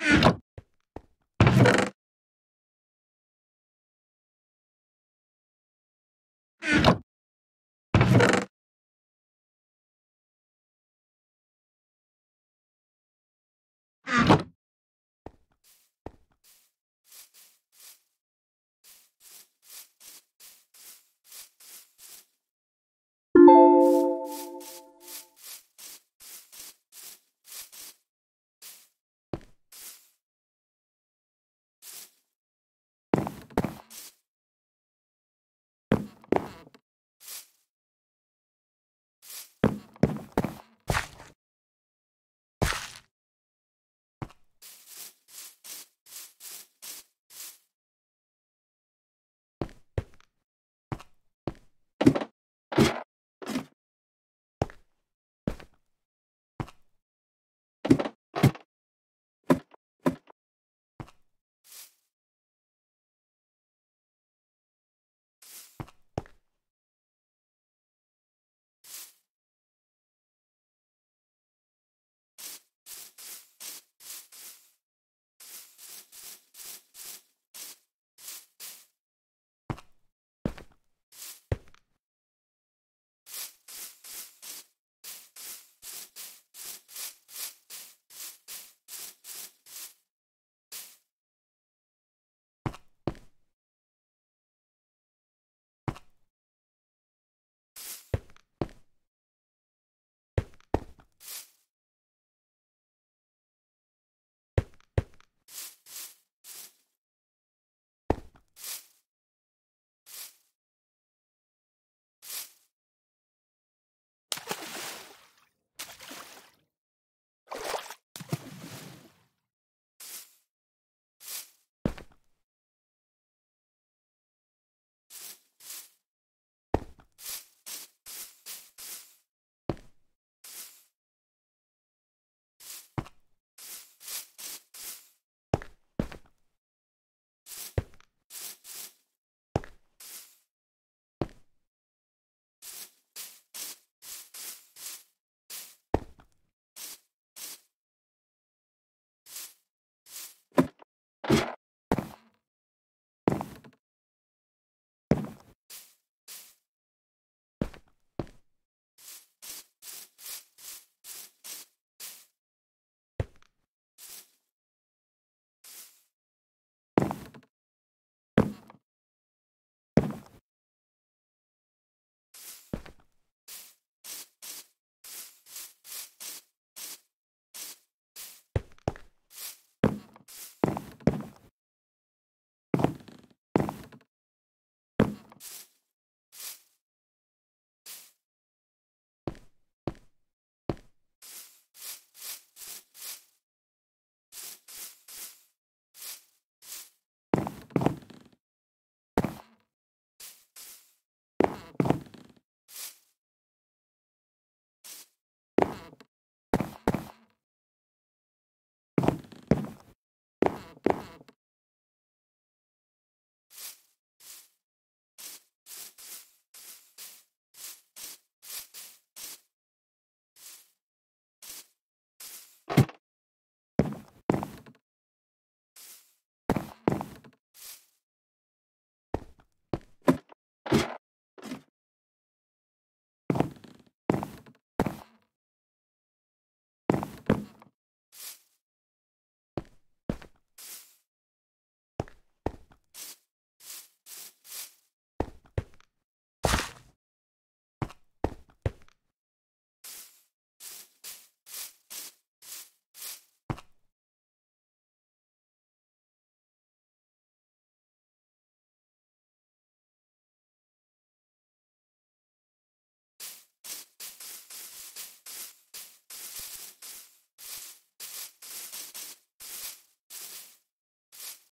you